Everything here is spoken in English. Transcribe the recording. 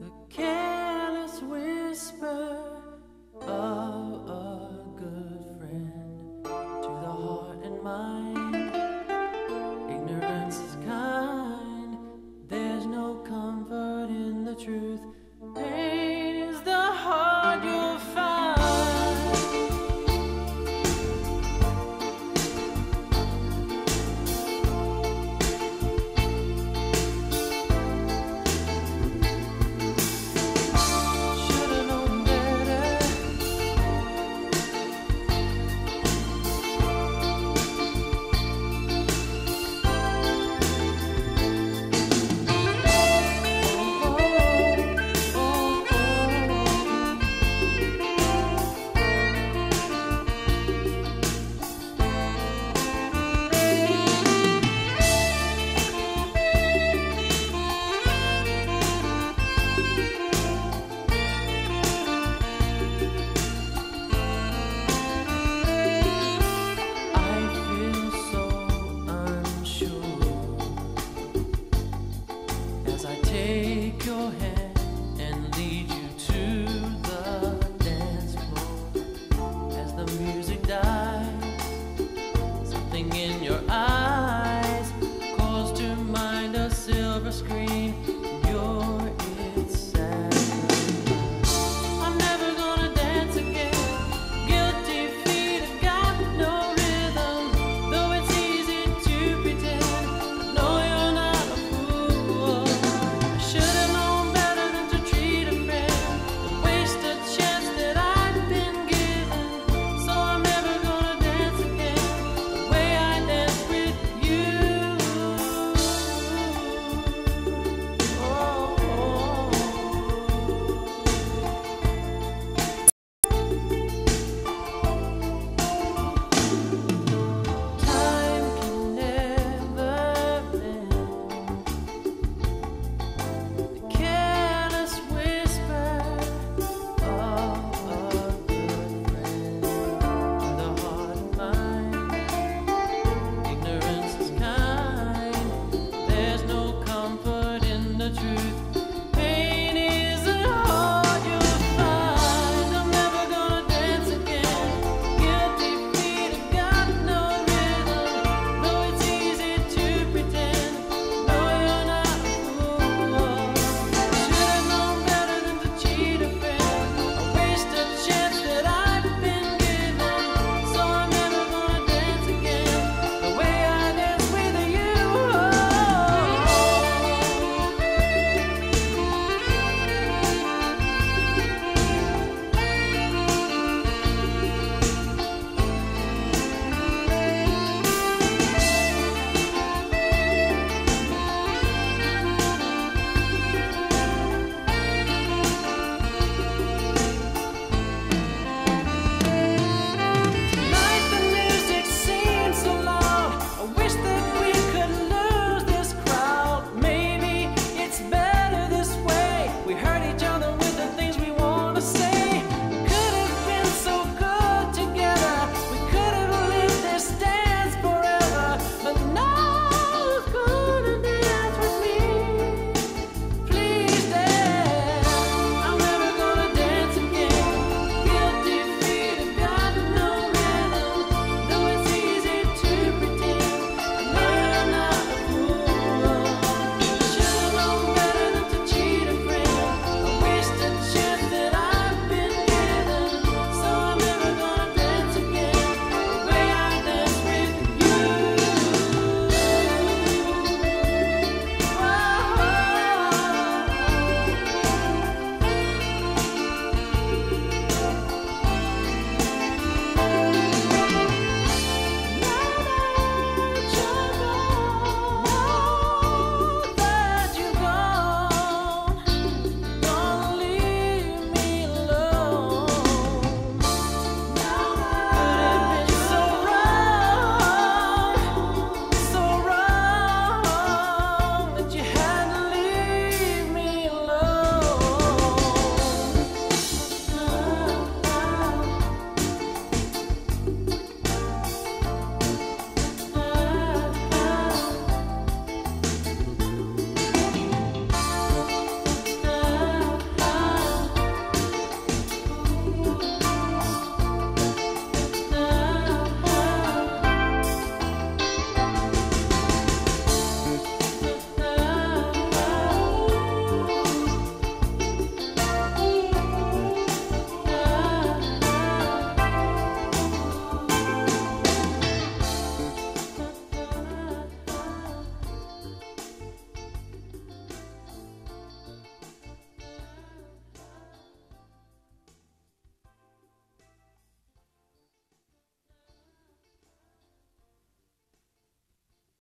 The careless whisper.